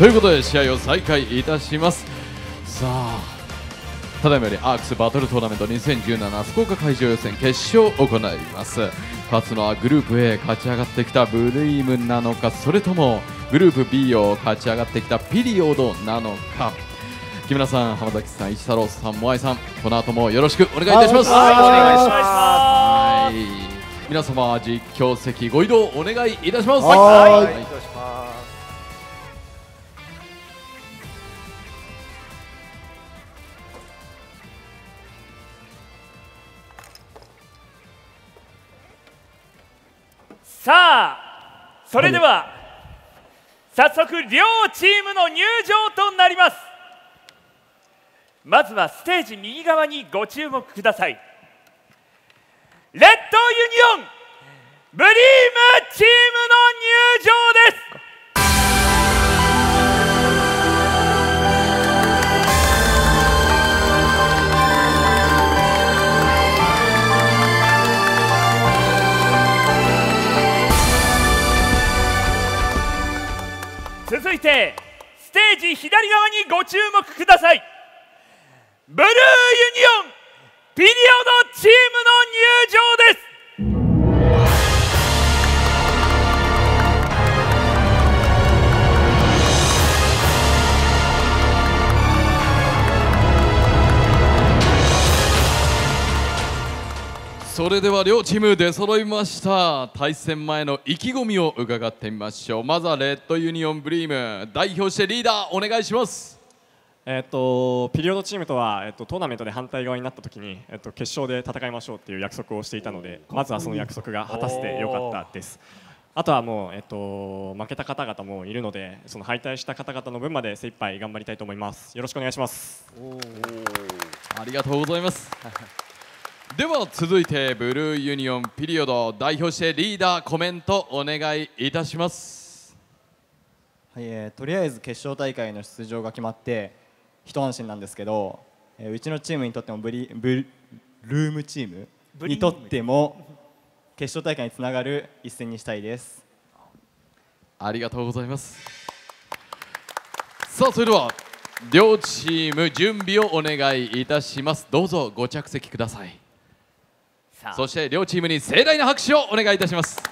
ということで試合を再開いたしますさあただいまよりアークスバトルトーナメント2017福岡会場予選決勝を行います勝つのはグループ A 勝ち上がってきたブルームなのかそれともグループ B を勝ち上がってきたピリオドなのか木村さん、浜崎さん、石太郎さん、モアイさん、この後もよろしくお願いいたします。はい、お願いします。はい皆様実況席ご移動お願いいたします。はいはい、はいお願いします。さあそれでは早速両チームの入場となります。まずはステージ右側にご注目ください。レッドユニオンブリームチームの入場です。にご注目ください。ブルーユニオンピリオドチームの入場です。れでは両チーム出揃いました。対戦前の意気込みを伺ってみましょう。まずはレッドユニオンブリーム。代表してリーダーお願いします。えっとピリオドチームとは、えっと、トーナメントで反対側になった時に、えっと、決勝で戦いましょうっていう約束をしていたのでまずはその約束が果たせてよかったです。あとはもう、えっと、負けた方々もいるのでその敗退した方々の分まで精一杯頑張りたいと思います。よろしくお願いします。ありがとうございますでは続いてブルーユニオンピリオド代表してリーダーコメントお願いいたします。はいえーとりあえず決勝大会の出場が決まって一安心なんですけど、えーうちのチームにとってもブリブルルームチームにとっても決勝大会につながる一戦にしたいです。ありがとうございます。さあそれでは両チーム準備をお願いいたします。どうぞご着席くださいそして両チームに盛大な拍手をお願いいたします。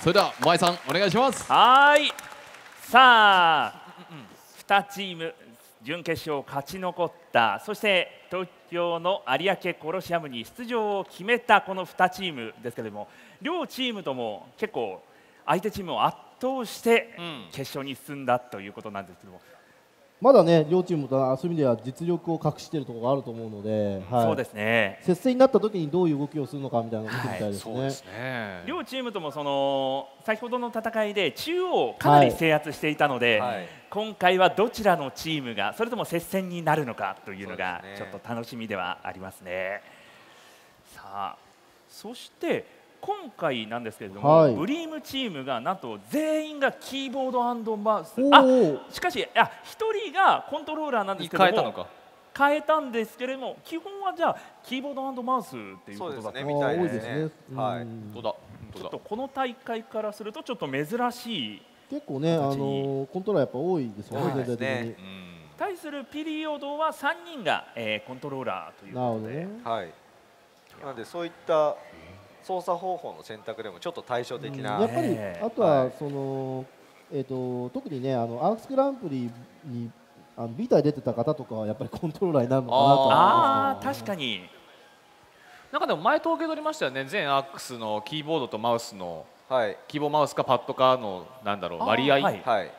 それでは萌えさんお願いします。はーい。さあ2チーム準決勝勝ち残った。そして東京の有明コロシアムに出場を決めたこの2チームですけれども両チームとも結構相手チームを圧倒してうん。決勝に進んだということなんですけども、まだね、両チームとはそういう意味では実力を隠しているところがあると思うので、はい、そうですね。接戦になった時にどういう動きをするのかみたいなのを見てみたいですね。ね。両チームともその先ほどの戦いで中央をかなり制圧していたので、はい。今回はどちらのチームがそれとも接戦になるのかというのがちょっと楽しみではありますね。さあそして今回なんですけれども、はい。ブリームチームがなんと全員がキーボードマウス。おあーしかしあ1人がコントローラーなんですけども変えたのか。変えたんですけれども基本はじゃあキーボードマウスっていうことだったそうですねみたいですね。多いですね。はい。うん。どうだちょっとこの大会からするとちょっと珍しい結構ね、あのコントローラーやっぱ多いですよね、多いですね。全体的に。対するピリオドは3人が、えーコントローラーということで、なるほどね。はい。なのでそういった操作方法の選択でもちょっと対照的な、やっぱりねあとは、はい。そのえっ、と特にねあのアークスグランプリにあのビーター出てた方とかはやっぱりコントローラーになるのかなと思いああ確かに。なんかでも前統計取りましたよね。全アックスのキーボードとマウスのはい。キーボーマウスかパッドかのなんだろう割合、はい。はい。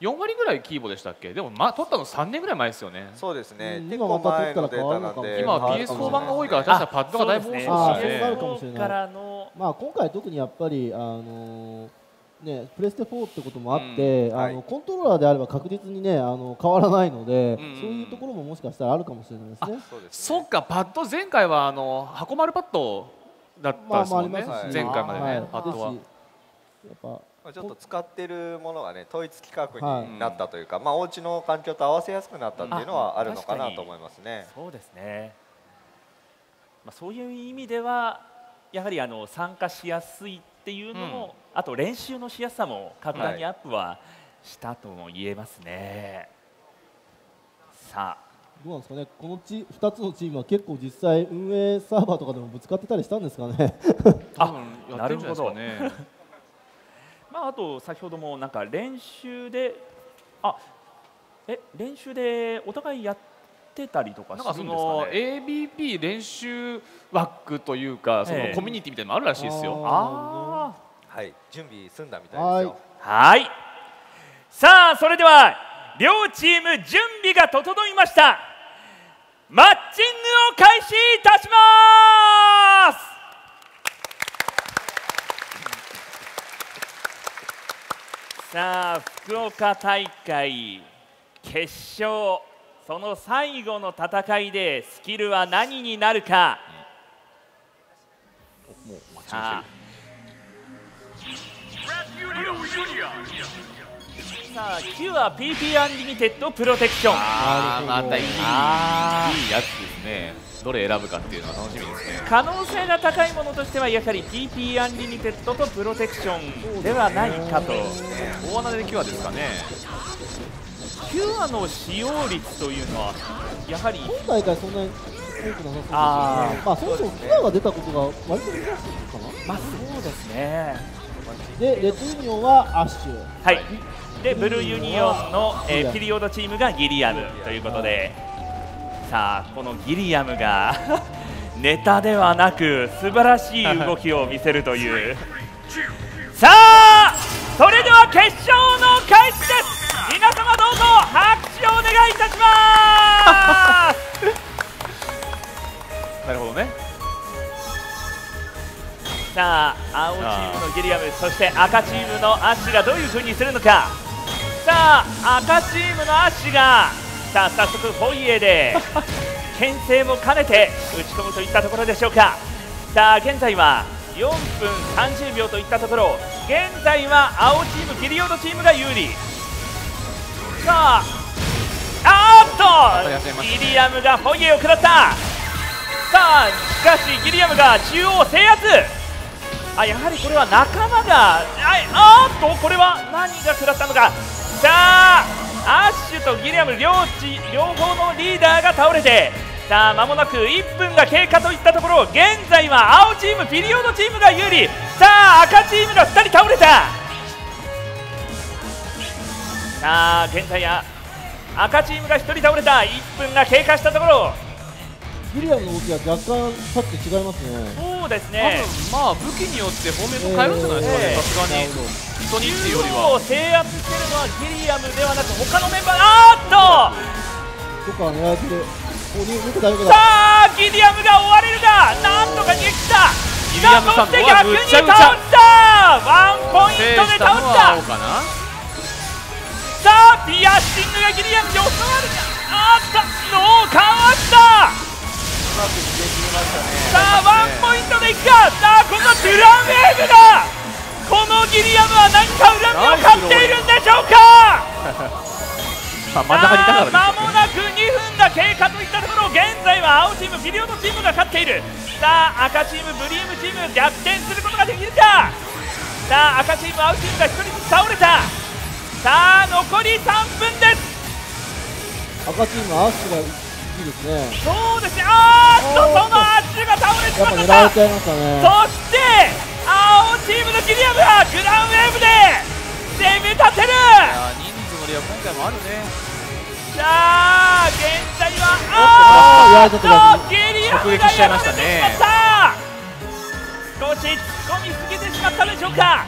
4割ぐらいキーボーでしたっけ？でも、ま、取ったの3年ぐらい前ですよね。そうですね。うん結構前のデータなんで、今は変わるかも PS4 しれない。版が多いから確かパッドがだいぶ多そうですねそうなるか。もしれないか。らのまあ、今回特にやっぱり、あのね、プレステ4ってこともあって、あのはいコントローラーであれば確実に、ね、あの変わらないので、うんそういうところももしか。したらあるか。もしれないですね。そうですね。そっか。パッド前回はあの箱丸パッドだったですもんね、まあまあありますし前回までね、はいパッドはやっぱまあちょっと使ってるものがね統一規格はいになったというか、まあお家の環境と合わせやすくなったっていうのはあるのかなと思いますね。そうですね、まあ、そういう意味ではやはりあの参加しやすいっっていうのも、あと練習のしやすさも格段にアップはしたとも言えますね。さあ。どうなんですかね、このち2つのチームは結構実際運営サーバーとかでもぶつかってたりしたんですかね。多分やってるんじゃないですかねまあ、あと先ほどもなんか練習であえ練習でお互いやってたりとかなんするんですかそのかね ABP 練習枠というかそのええコミュニティみたいなのもあるらしいですよ。あはい準備済んだみたいですよ。あはい。さあそれでは両チーム準備が整いました。マッチングを開始いたしますさあ福岡大会決勝その最後の戦いでスキルは何になるか？もうマッチングしてさあさあ Q は PP アンリミテッドプロテクション。あーまたいいいいやつですね。どれ選ぶかっていうのは楽しみですね。可能性が高いものとしてはやはり PP アンリミテッドとプロテクションではないかと大穴でキュアですかね。Q アの使用率というのはやはり今大会そんなに多くなさそうですよね。まあそもそもフラが出たことが割と珍しいかまあそうですねな。でレッドユニオンはアッシュ。はいでブルーユニオンの、えーピリオドチームがギリアムということでさあこのギリアムが ネタではなく素晴らしい動きを見せるという。さあそれでは決勝の開始です。皆様どうぞ拍手をお願いいたします。なるほどね。さあ青チームのギリアムそして赤チームのアッシュがどういう風にするのか。さあ赤チームのアッシュがさあ早速フォイエで 牽制も兼ねて打ち込むといったところでしょうか。さあ現在は4分30秒といったところ。現在は青チームピリオドチームが有利。さああーっちゃいましたねギリアムがフォイエを食らった。さあしかしギリアムが中央制圧。あやはりこれは仲間がああーっとこれは何が食らったのか。さあアッシュとギリアム両両方のリーダーが倒れてさあ間もなく1分が経過といったところ現在は青チームピリオドチームが有利。さあ赤チームが2人倒れた。さあ現在は赤チームが1人倒れた。1分が経過したところ。ギリアムの動きが若干さっき違いますね。そうです多ね分まあ武器によってフォーメーション変えるんじゃないですかね。ええさすがになるほど。人にっていうより中は央を制圧してるのはギリアムではなく他のメンバーあーっとどこか狙われて。さあギリアムが追われるがなんとか逃げ切ったギリアムさん逆にむちゃくちゃ倒したワンポイントで倒した。さあピアッシングがギリアムに襲われたあーっと脳かわしたうまく逃げ切りましたねさあワンポイントでいくか。さあこのドゥランウェーブがこのギリアムは何か恨みを買っているんでしょうか。まあ真ん中にいたからですさあ間もなく2分が経過といったところ現在は青チームピリオドチームが勝っている。さあ赤チームブリームチーム逆転することができるか。さあ赤チーム青チームが1人ずつ倒れた。さあ残り3分です。赤チームアッシュがいいですね。そうですね。あーっとそのアッシュが倒れてしまった。ぱ狙われちゃいましたね。そして青チームのギリアムがグランウェーブで攻め立てる。あ人数の量今回もあるね。さあ現在はあーっとギリアムが直撃しちゃいました。ねやられてしまった少し突っ込みすぎてしまったでしょうか。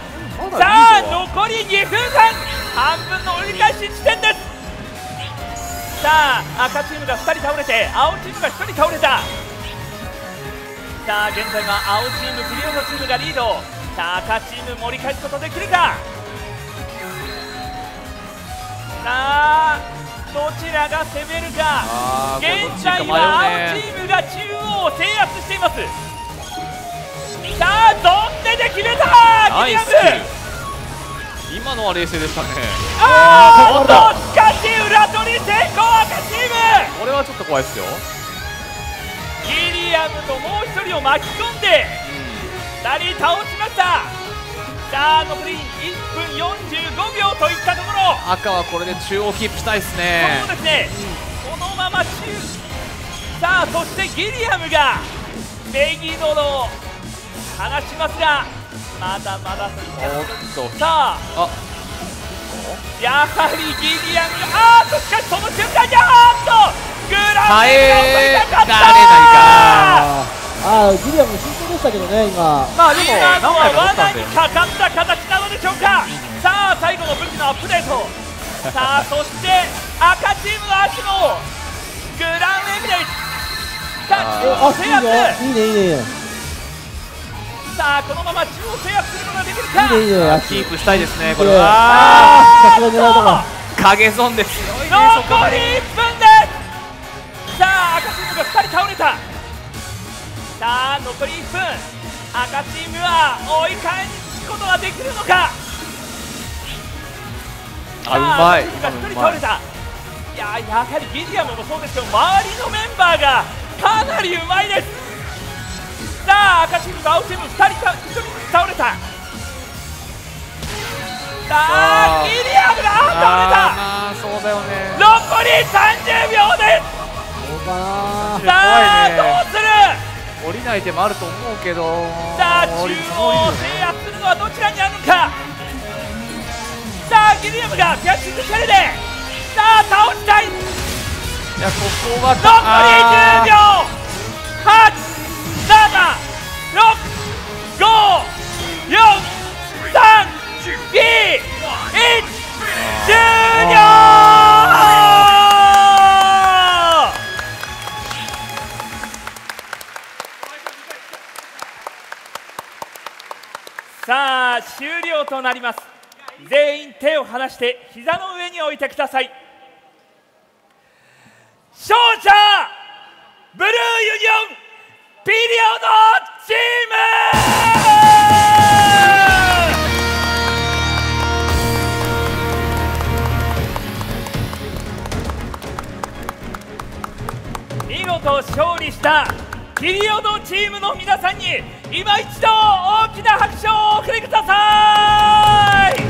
さあ残り2分間。半分の折り返し地点ですさあ赤チームが2人倒れて青チームが1人倒れた。さあ現在は青チームピリオドチームがリード。さあ赤チーム盛り返すことできるか。さあどちらが攻めるか。現在は青ね。チームが中央を制圧しています。さあドンデで決めたギリアム今のは冷静でしたね。あーっとこれはちょっと怖いですよ。ギリアムともう一人を巻き込んで2人倒しました。さあ残り1分45秒といったところ。赤はこれで中央キープしたいですね。そうですね、このまま中。さあそしてギリアムがメギドロを離しますがまだまだおっと。さあ。あ。やはりギリアムあーっとしかしその瞬間にあーっと耐えメが取りたかった。られないか。ああギリアム慎重でしたけどね今。まあでも何回か取ったんでは罠にかかった形なのでしょうかさあ最後の武器のアップデート。さあそして赤チームの足もグランエミレイツ。さあ中央制圧。いいねいいねいいね。さあこのまま中央制圧することができるか。いいねいいね。足キープしたいですねこれは。あーさすがに狙うとか影損です残り1分が2人倒れた。さあ残り1分。赤チームは追い返すことができるのか。あうまい。が1人倒れた。いやーやはりギリアムもそうですけど周りのメンバーがかなりうまいです。さあ赤チームと青チーム2人た1人倒れた。さあギリアムが倒れた。あーまあそうだよね。残り30秒ですかな。さあね。どうする？降りない手もあると思うけど。さあ中央を制圧するのはどちらにあるのか？さあギリアムがピャッチングシャレでさあ倒したい。残りるいやここはり10秒。8さあ終了となります。全員手を離して膝の上に置いてください。勝者ブルーユニオンピリオドチーム。見事勝利したピリオドチームの皆さんに今一度大きな拍手をお送りください。